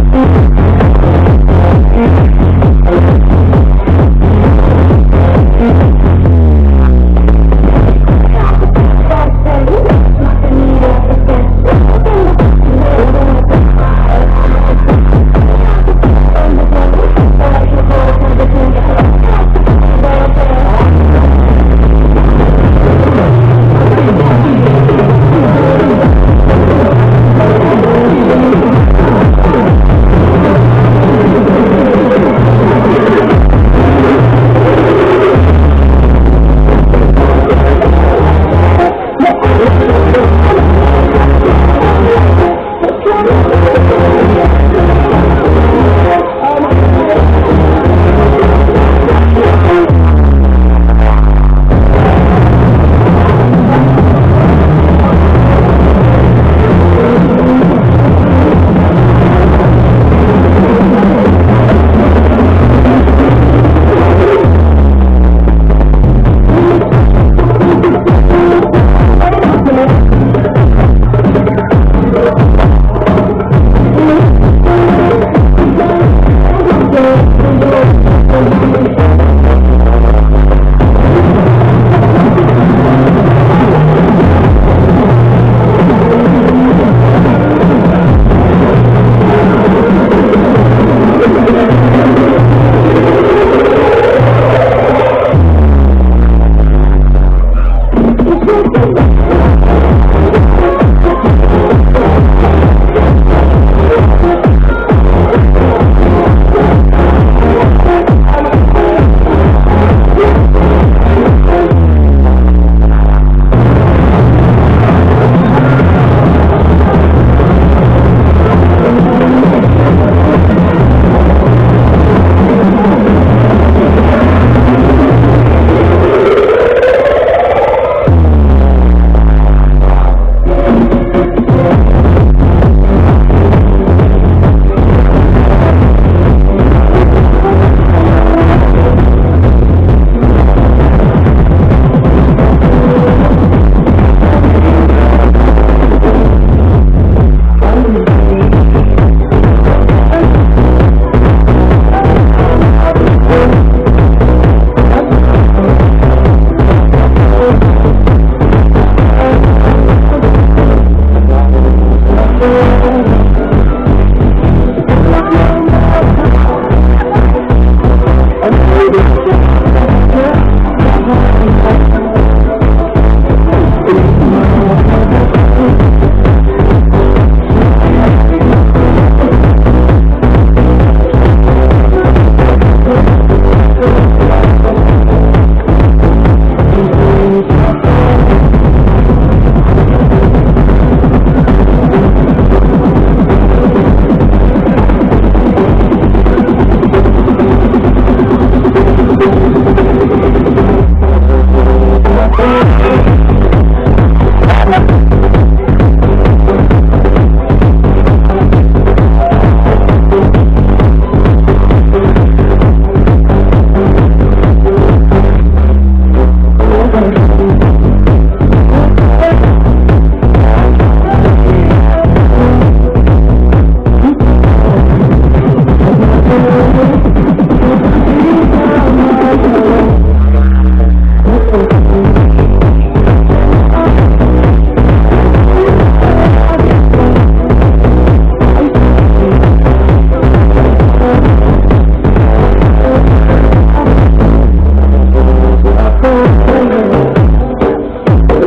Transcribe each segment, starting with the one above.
Thank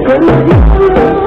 我可以。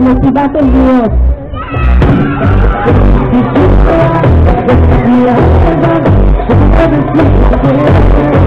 velocidad del Dios. Y